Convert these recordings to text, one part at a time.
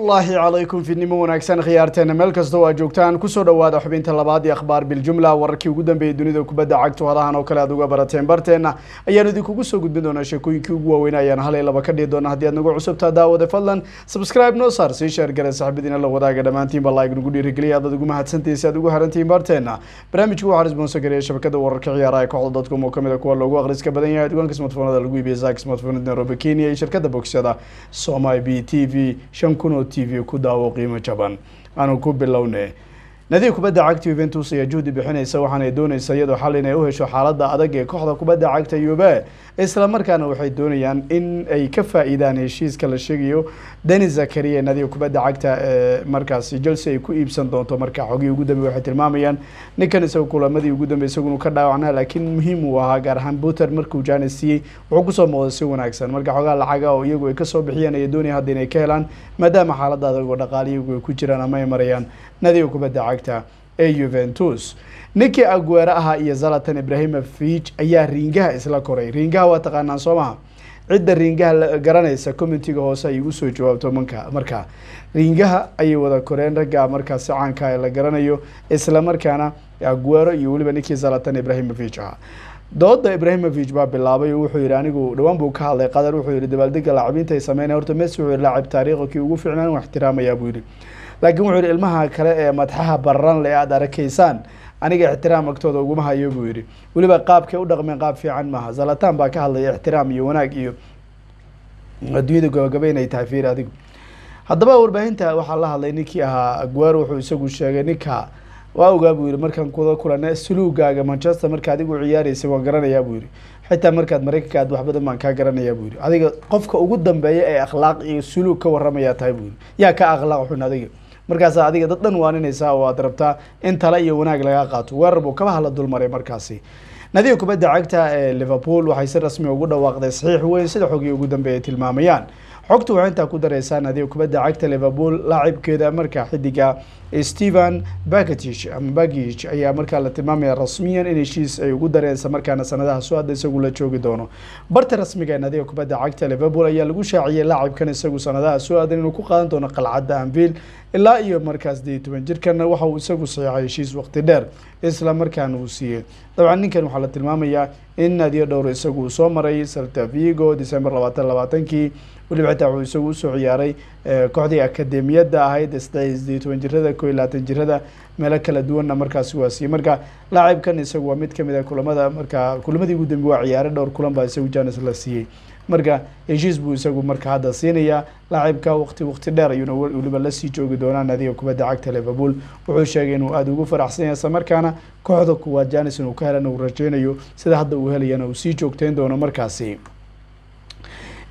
allahi calaykum fidnimo wanaagsan khiyaarteena meel kasta oo aad joogtaan ku soo dhawaada xubinta labaad iyo akhbaar biljumla. Wararkii ugu dambeeyay dunida kubadda cagtu hadahan oo kale aad uga barateen barteena ayaanu idinkugu soo gudbin doonaa sheekooyinkii ugu waaweyn ayaan hal iyo laba ka dhihi doona haddii aad nagu cusubtaa daawade fadlan subscribe noo saar sii sheer gare saxibadiina la wadaaga. Dhammaantiinba like nagu dhiirigeliya aad ugu mahadsantihiin si aad ugu harantihiin barteena barnaamijku waxaa responsa gareeya shabakada wararka ciyaaraha ee kooxda dadkum oo ka mid a kuwa loogu akhriska badan yahay dugaanka smartphonada lagu iibiya zak smartphone nairobi kenya iyo shirkada bogsada somai b t v. Shan kun oo t v ku daawo qiimo jaban aanu ku bilowne nadiga kubadda cagta yuventus ayaa juhdi bixinaysa waxaanay dooneysa iyadoo xal inay u hesho xaaladda adag ee kooxda kubadda cagta yube isla markaana waxay doonayaan in ay ka faa-iidaan heshiiska la sheegayo deni zakaria nadiga kubadda cagta ee markaasi chelsea ay ku iibsan doonto marka xogii ugu dambe waxay tilmaamayaan. Ninkan isaga kulamadii ugu dambe isagunu ka dhaawacnaa laakiin muhiim uu ahaa gaar ahaan buter markuu jaana siiyey wuxuu ku soo muuqday si wanaagsan. Marka xogaa lacaga oo iyagu ay ka soo bixiyeen ayay doonaya hadda inay ka helaan maadaama xaaladda adag oo dhaqaali iyagu ay ku jiraan ama ay marayaan. Nadiga kubadda cagta ee yuventus ninkii aguere ahaa iyo zalatan ibrahimovic ayaa riingaha isla koray. Riingaha waa taqaanaan soo maha. Cidda riingaha la garanaysa communitiga hoose ay u soo jawaabto manka markaa riingaha ayay wada koreen ragga markaasi caanka ee la garanayo isla markaana aguero iyo weliba ninkii zalatan ibrahimovic ahaa dooda ibrahimovic baa bilaabay oo wuxuu yihi anigu dhawaan buu ka hadlay qadar. Wuxuu yihi dabaaldega laacibiinta ay sameynaya horta messi wuxuu yihi laacib taariikha ugu fiicnaan wax ixtiraamayaa buu yihi laakiin wuxuu yihi ilmaha kale ee madxaha bararan le aada arakaysaan aniga ixtiraam agtooda uguma hayo buu yihi weliba qaabkay u dhaqmeen qaab fiican maaha. Zalatan baa ka hadlaya ixtiraam iyo wanaag iyo adduunyada gabagaba inay tahay fiir adigu. Haddaba warbaahinta waxaa la hadlay ninkii ahaa aguero wuxuu isagu sheegay ninka waa ogaa buu yihi markaan kuda kulana suluugaaga manchester marka adigu ciyaareysa waan garanayaa buu yihi xitaa markaad mareykanka aad wax badan baan kaa garanayaa buu yihi adiga qofka ugu dambeeya ee akhlaaq iyo suluug ka waramayaa tahay buu yihi yaa ka akhlaaq xun adiga markaasa adiga dad dhan waaninaysaa oo aad rabtaa in tale iyo wanaag laga qaato. Weerar buu kabaha la dulmaray markaasi. Nadiga kubadda cagta ee liverpool waxay si rasmi ugu dhawaaqday saxiix weyn sida xogii ugu dambeeyay tilmaamayaan. Xogtu waxay intaa ku dareysaa nadiga kubadda cagta liverpool laacibkeeda markaa xidiga stephen bakatich ama bagich ayaa markaa la tilmaamaya rasmiyan in heshiis ay ugu dareensa markaana sanadaha soo hadda isagu la joogi doono. Barta rasmiga ee nadiga kubadda cagta liverpool ayaa lagu shaaciyay laacibkan isagu sanadaha soo aadan inuu ku qaadan doono qalcadda anfield ilaa iyo markaas dee toban jirkana waxa uu isagu saxiixay heshiis waqti dheer isla markaana uu siiyey dabcan ninkan waxaa la tilmaamayaa in naadiyo dhowr isagu uu soo maray salta vigo december labaatan labaatankii. Weliba xitaa wuxuu isagu u soo ciyaaray kooxdii akademiyadda ahayd sdee toban jirada ko iyo labaatan jirada meelo kala duwanna markaasi waa siiyey marka laacibkan isagu waa mid ka mid a kulamada markaa kulamadii ugu dambe waa ciyaaray dhowr kulan baa isagu janes la siiyey marka heshiis buu isagu marka hadda siinayaa. Laacibka waqti waqti dheer ayuuna weliba la sii joogi doonaa naadiga kubadda cagta liverpool. Wuxuu sheegay inuu aada ugu faraxsan yahay isla markaana kooxda kuwaad janis inuu ka helan uu rajeynayo sida hadda uu helayana uu sii joogteyn doono markaasi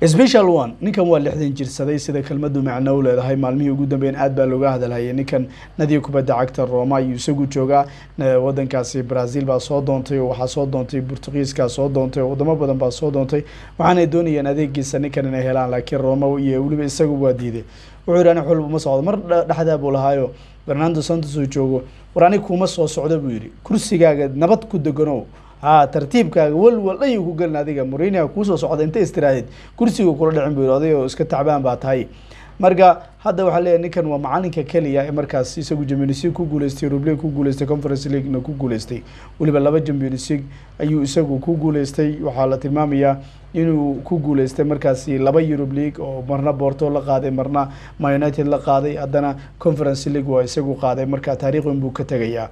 special one. Ninkan waa lixdan jirsaday sida kelmadu macno u leedahay. Maalmihii ugu dambeyn aad baa looga hadalhayay ninkan nadiga kubadda cagta roma. Ayuu isagu joogaa wadankaasi brazil baa soo doontay oo waxaa soo doontay portugiiska soo doontay oo wadamo badan baa soo doontay. Waxaanay doonayeen adeegiisa ninkan inay helaan laakiin roma iyo weliba isagu waa diiday wuxuu yihi ani xulba ma socdo. Mar dhexdaa buu lahaayo fernando santos uu joogo. War ani kuma soo socdo buu yihi kursigaaga nabad ku degano ha tartiibkaaga walwal dhan ku gelin adiga. Morinia kuusoo socda inta istiraahid kursiga kula dhicin buu oday oo iska tacbaan baa tahay. Marka hadda waxaa leeyahy ninkan waa macalinka keliya ee markaas isagu champions league ku guuleystay League ku guuleystay Conference League-na ku guuleystay. Weliba laba Champions League ayuu isagu ku guuleystay. Waxaa la tilmaamayaa inuu ku guuleystay markaasi laba Europe League oo marna Porto la qaaday marna Man United la qaaday. Haddana Conference League waa isagu qaaday. Marka taariikh weyn buu ka tegayaa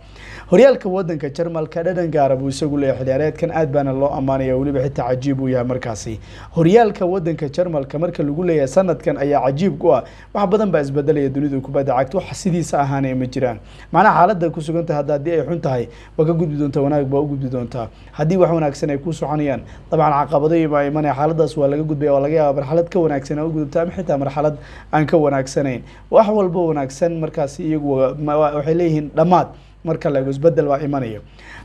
horyaalka wadanka Jarmalka dhadhan gaara buu isagu leeyahay xilciyaareedkan aad baana loo amaanaya weliba xitaa cajiib uu yahay markaasi. Horyaalka wadanka Jarmalka marka lagu leeyahay sanadkan ayaa cajiib ku ah. Wax badan baa isbedelaya dunida kubadda cagta. Wax sidiisa ahaanay ma jiraan. Macnaha xaaladda ku sugan tahay hadda haddii ay xun tahay waa ka gudbi doontaa wanaag baa u gudbi doontaa. Haddii wax wanaagsan ay ku soconayaan dabcan caqabado baa imanaya. Xaaladaas waa laga gudbaya waa laga yaaba marxalad ka wanaagsan u gudubta ama xitaa marxalad aan ka wanaagsanayn. Wax walba wanaagsan markaasi iyagu waxay leeyihiin dhammaad marka laego isbeddel baa imanaya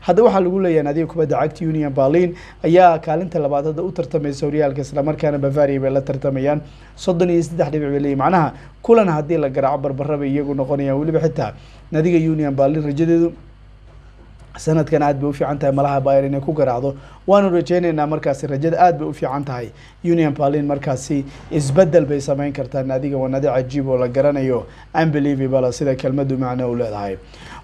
hadda waxaa lagu leeyahay nadiga kubadda cagta union berlin ayaa kaalinta labaad hadda u tartamaysa horyaalka islamarkaana bavaria bay la tartamayaan. Soddon iyo saddex dhibic bay leeyihiin macnaha kulan haddii la garaaco barbara bay iyagu noqonayaan weliba xitaa. Nadiga union berlin rajadeedu sanadkan aad bay u fiican tahay malaha bayer inay ku garaacdo. Waanu rajeyneynaa markaasi rajada aad bay u fiican tahay. Union berlin markaasi isbeddel bay sameyn kartaa naadiga waa naadi cajiib oo la garanayo. Unbelievable sida kelmadu macno u leedahay.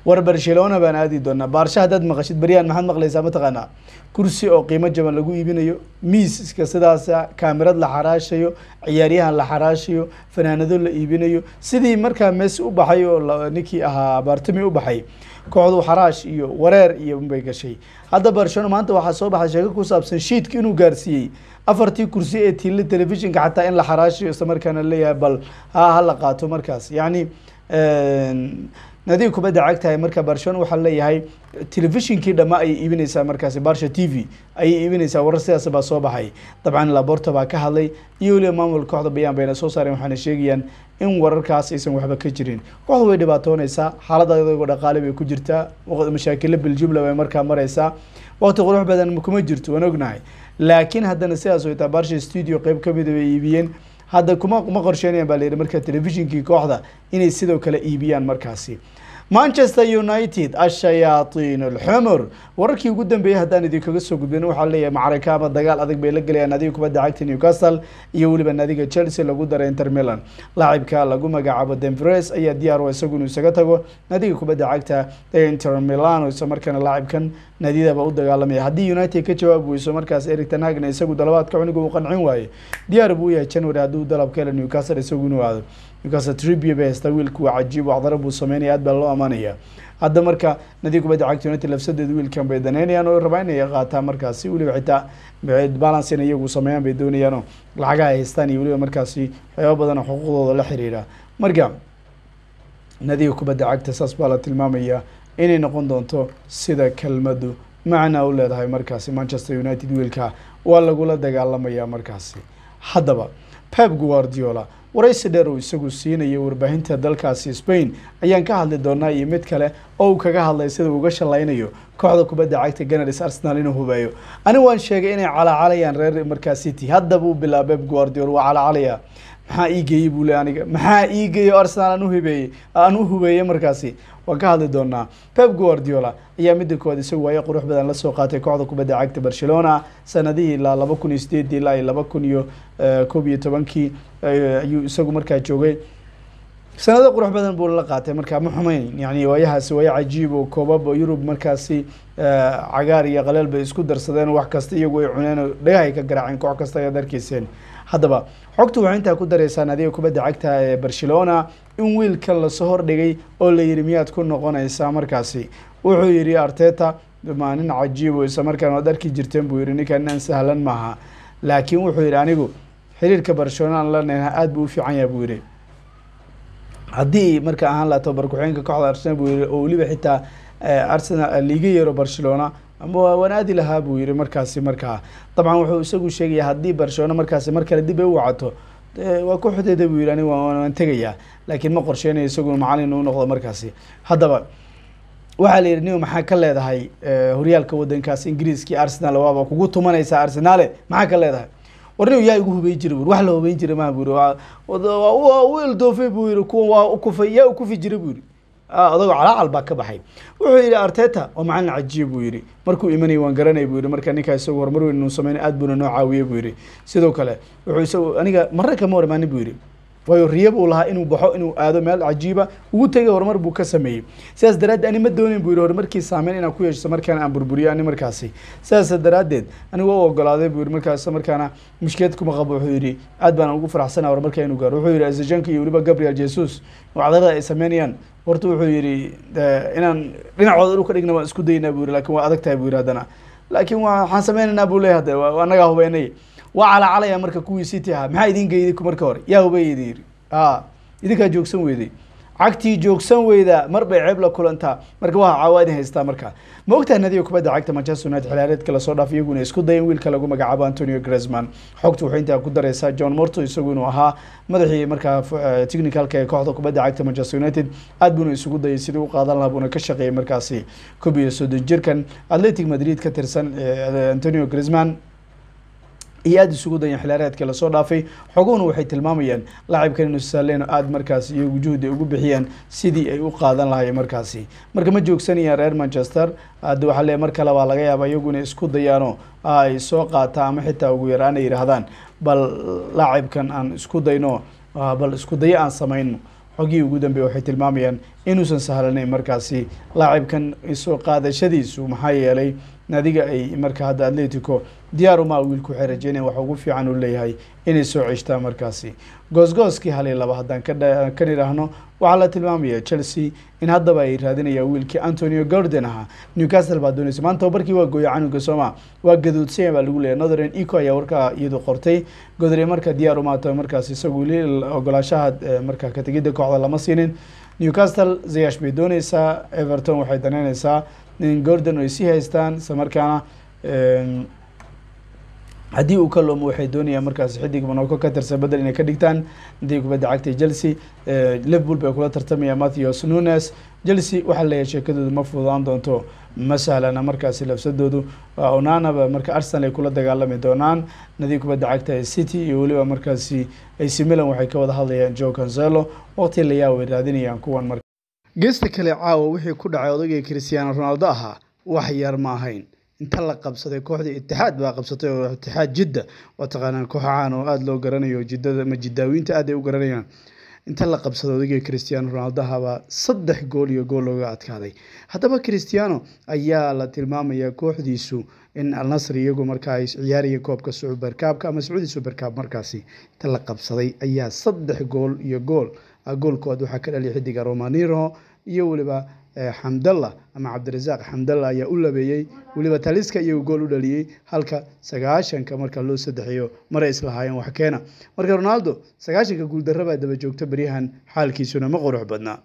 War barcelona baan aadi doonaa. Baarsha haddaad maqashid beryaan maxaad maqlaysaa? Mataqaanaa kursi oo qiimo jaban lagu iibinayo. Miiska sidaasa kaamirad la xaraashayo ciyaaryahan la xaraashayo fanaanado la iibinayo. Sidii markaa messi u baxay oo ninkii ahaa bartami u baxay kooxdu xaraash iyo wareer iyo unbay gashay hadda barcelona maanta waxaa soo baxay sheeko ku saabsan shiidka inuu gaarsiiyey. Afartii kursi ee tiila telefishinka xataa in la xaraashayo isla markaana leeyahay bal ha hala qaato markaas. Yacni naadiga kubadda cagtahay marka barcelona waxaa leeyahay telefishinkii dhama ayay iibineysaa markaasi. Barsha t v ayay iibineysaa warar sidaas baa soo baxay. Dabcan laborto baa ka hadlay iyo weliba maamulka kooxda bayaan bayna soo saareen waxaana sheegayaan in wararkaas aysan waxba ka jirin. Kooxda way dhibaatooneysaa xaalada adagoo dhaqaale bay ku jirtaa mashaakilo biljumla bay markaa mareysaa waqti qurux badan kuma jirto waan ognahay. Laakiin haddana sidaas way taa barsha studio qeyb kamida bay iibiyeen. Hadda kuma ma qorsheenayaan baa layihi marka telefishinkii kooxda inay sidoo kale iibiyaan markaasi manchester united ashayaatiin alxumur wararkii ugu dambeeyey haddaan idinkaga soo gudbin waxaa leeyahay macarika ama dagaal adag bay la gelayaan naadiga kubadda cagta newcastle iyo weliba naadiga chelsea lagu daray inter milan. Laacibka lagu magacaabo denvres ayaa diyaar u isagu inuu isaga tago naadiga kubadda cagta ee inter milan. Isla markaana laacibkan naadiyadaba u dagaalamaya. Haddii united ka jawaab weyso markaas eric tanagna isagu dalabaadka cuniga uu qancin waayo diyaar buu yahay january dalab ka helo newcastle isagu inuu aado newcastle tribute bay haystaa wiilku waa cajiib wacdaro buu sameynaya aad baa loo amaanaya. Hadda marka nadiga kubadda cagta united lafsadeedu wiilkan bay daneynayaan oo rabaa inay qaataan markaasi weliba xitaa balance in iyagu sameeyaan bay doonayaanoo. Lacagaha ay haystaan iyo weliba markaasi waxyaaba badan oo xuquuqdooda la xiriira. Marka nadiga kubadda cagta saas baa la tilmaamaya inay noqon doonto sida kelmadu macna u leedahay markaasi manchester united wiilka waa lagula dagaalamaya markaasi. Haddaba pep guardiola waraysi dheer uu isagu siinaya warbaahinta dalkaasi spain. Ayaan ka hadli doonaa iyo mid kale oo uu kaga hadlay sida uu uga shalaynayo kooxda kubadda cagta ganars arsenal inuu hubeeyo ani waan sheegay inay calaacalayaan reer markaa city. Hadda buu bilaaba pep guardiola waa calacalaya maxaa ii geeyey? buu le aniga. Maxaa ii geeyey? O arsenal aan uhibeeyey aan u hubeeyey markaasi waan ka hadli doonaa. Pep guardiola ayaa midda koowaad isagu waayo qurux badan la soo qaatay kooxda kubadda cagta barcelona sanadihii ilaa laba kun iyo sideedii ilaa iyo laba kun iyo koob iyo tobankii ayuu isagu markaa joogay. Sanado qurux badan buu la qaatay markaa ma xumeyn yani waayahaasi waayo cajiib oo koobab yurub markaasi cagaar iyo qaleel bay isku darsadeen. Wax kasta iyagu ay cuneen dhagahay ka garaaceen koox kasta ayaad arkeyseen haddaba xogtu waxay intaa ku dareysaa naadiga kubadda cagta ee barcelona in wiilkan la soo hordhigay oo la yihi miyaad ku noqonaysaa markaasi. Wuxuu yihi arteta maa nin cajiib o isla markaan waad arki jirteen buu yihi ninkan sahlan maaha. Laakiin wuxuu yihi anigu xiriirka barcelona aan lanayna aada buu u fiican yahay buu yihi haddii marka ahaan laha tababar ku-xeenka kooxda arsenal buu yihi oo weliba xitaa arsenal liiga yeero barcelona ama waan aadi lahaa buu yihi markaasi markaa dabcan wuxuu isagu sheegaya haddii barcelona markaasi mar kale dib ay u wacato waa kooxdeeda buu yihi aniga waan tegayaa. Laakiin ma qorsheynayo isaguna macalin uu noqdo markaasi. Haddaba waxaa la yihi nin maxaa ka leedahay horyaalka wadankaasi ingiriiskii arsenal waaba kugu tumanaysaa arsenale? Maxaa ka leedahay? War nin yaa igu hubeyn jira buri wax la hubeyn jira maha buri waa u ildoofay buu yihi kuwa waa ukufay yaa ukufi jira buu yihi adagoo calaacal baa ka baxay. Wuxuu yihi arteta waa macalin cajiib buu yihi markuu imanayay waan garanay buu yihi marka ninkaa isagu horumar weyn inuu sameyn aad buuna noo caawiyey buu yihi sidoo kale wuxuu isagu aniga marre kama hor buu yihi waayo riya buu lahaa inuu baxo inuu aado meel cajiiba ugu tegay horumar buu ka sameeyey. Sidaas daraaddeed ani ma doonin buu yihi horumarkii saameyn inaan ku yeesho markaana aan burburiyo ani markaasi. Sidaas daraaddeed anigu waa ogolaaday buu yihi markaas markaana mushkilad kuma qabo wuxuu yihi aad baan ugu faraxsanaa horumarka inuu gaaro. Wuxuu yihi azajanka iyo weliba gabriel jesus wacdarada ay sameynayaan. Horta wuxuu yihi inaan dhinacooda ka dhigna waan isku daynaa buu yihi laakiin waa adag tahay buu yihi haddana. Laakiin waxaan sameynaynaa buu leeyahy hade anagaa hubeynay waa calacalaya marka kuwii city ahaa. Maxaa idin geeyday marka hore? Yaa hubey idi yiri idinkaa joogsan weyday cagtii joogsan weyda mar bay ceeb la kulantaa. Marka waa caawa idin haystaa marka. Ma ogtahay nadiga kubadda cagta manchester united xilaareedka la soo dhaaf iyaguna isku dayan wiilka lagu magacaabo antonio gresman xogtu waxay intaa ku dareysaa john morto isagu inuu ahaa madaxii markaa technicalka ee kooxda kubadda cagta manchester united. Aad buuna isugu dayay sidii u qaadan lahaa buuna ka shaqeeyay markaasi koob iyo soddon jirkan. Atletic madrid ka tirsan antonio gresman iyo aada isugu dayan xilaareedkii la soo dhaafay. Xoguna waxay tilmaamayaan laacibkan inuu saaleno aada markaas iyagu juhdi ugu bixiyeen sidii ay u qaadan lahayen markaasi. Marka ma joogsanayaan reer manchester hadda waxaa le mar kale baa laga yaaba iyagu inay isku dayaano ay soo qaataan ama xitaa ugu yaraan ay yidhaahdaan bal laacibkan aan isku dayno bal isku dayo aan samayno. Xogihii ugu dambeeye waxay tilmaamayaan inuusan sahlanayn markaasi. Laacibkan soo qaadashadiisu maxaa yeelay nadiga ay marka hadda atletico diyaaruma wiilku waxay rajeynayan wax ugu fiican uu leeyahay inay soo ceshtaan markaasi. Goosgooskii hal iyo laba haddaan kan idhaahno waxaa la tilmaamaya chelsea in haddaba ay raadinayaan wiilkii antonio gordon ahaa. Newcastle baa doonaysa maanta tababarkii waa gooya canuga sooma waa gaduudsanya baa lagu leeyahy northern eco ayaa warkaa iyadu qortay. Godre marka diyaar umaata markaas isagu ogolaashaha marka kategida kooxda lama siinin. Newcastle zayash bay dooneysaa everton waxay daneyneysaa in gordon ay sii haystaan isla markaana haddii uu ka loomo waxay doonayaan markaas xidig monaco ka tirsan bedel inay ka dhigtaan. Hadii kubadda cagtay chelsea liverpool bay kula tartamayaan matthews nunes. Chelsea waxaa leeyahay sheekadoodu ma fududaan doonto ma sahlana markaasi lafsadoodu. Onanaba marka arsenal ay kula dagaalami doonaan. Nadii kubadda cagta city iyo weliba markaasi ac milan waxay ka wada hadlayaan joe cancelo. Waqti layaa way raadinayaan kuwan mar geesta kale caawa wixii ku dhacay odagii cristiano ronaldo ahaa wax yar ma ahayn. Inta la qabsaday kooxdii itixaad baa qabsatay oo itixaad jidda waa kooxa caan oo aada loo garanayo jiddada ma jiddaawiinta aad ay u garanayaan. Inta la qabsaday odagii cristiano ronaldo ahaabaa saddex gool iyo gool looga adkaaday. Haddaba cristiano ayaa la tilmaamayaa kooxdiisu in alnasr iyagu markaa ay ciyaaraya koobka suberkaabka ama sacuudi suberkaab markaasi inta la qabsaday ayaa saddex gool iyo gool goolkood waxaa ka dhaliyay xidiga romaniro iyo weliba xamdalla ama cabdirasaaq xamdalla ayaa u labeeyey weliba taliska iyagu gool u dhaliyey halka sagaashanka marka loo saddexeeyo maray islahaayeen wax keena. Marka ronaldo sagaashanka guuldarrabaa daba joogta beryahan xaalkiisuna ma qurux badnaa